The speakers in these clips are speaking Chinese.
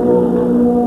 Música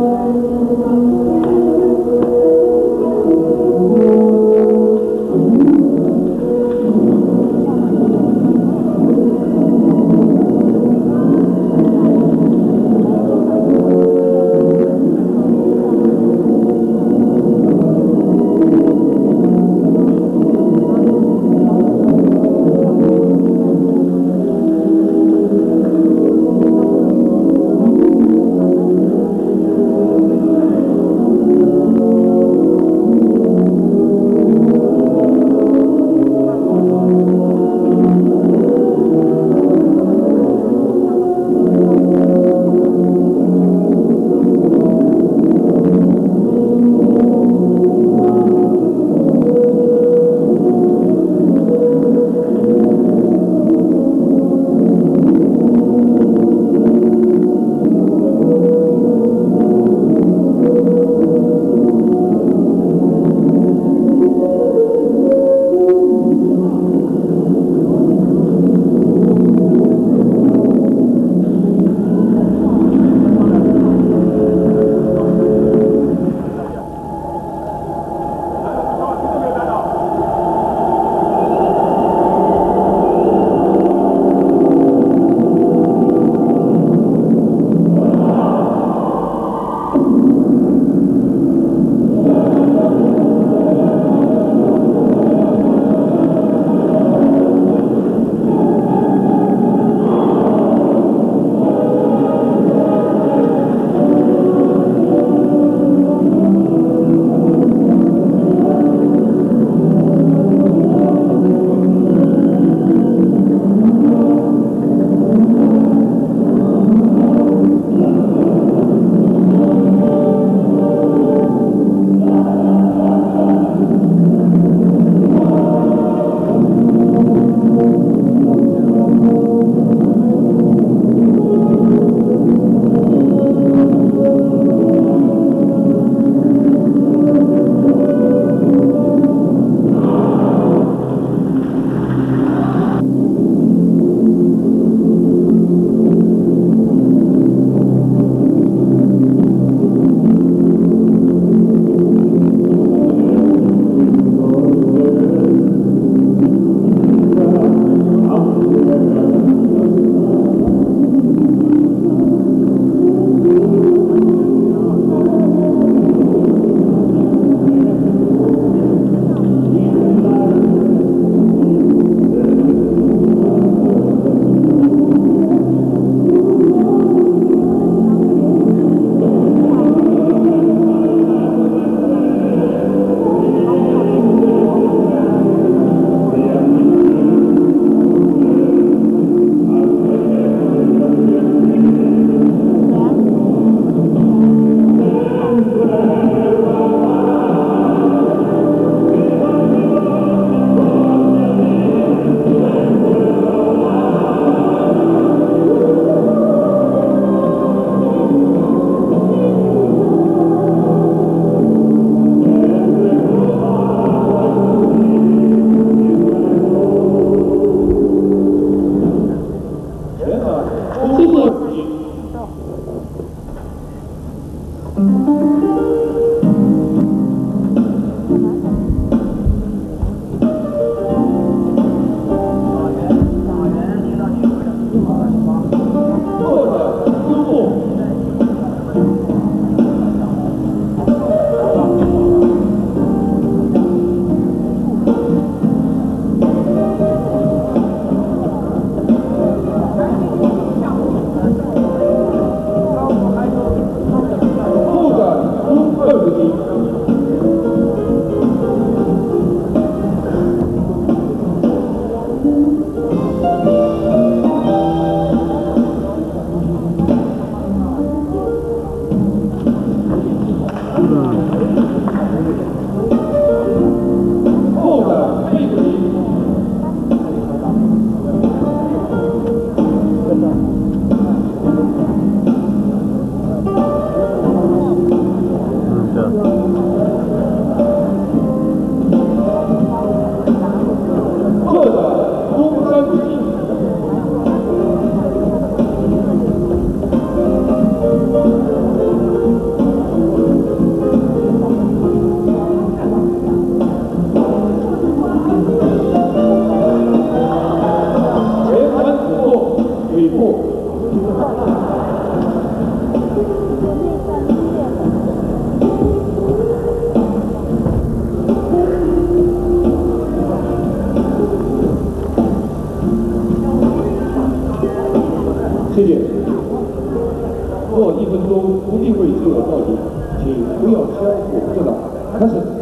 钟不定位自我报警，请不要相互刺挠。开始。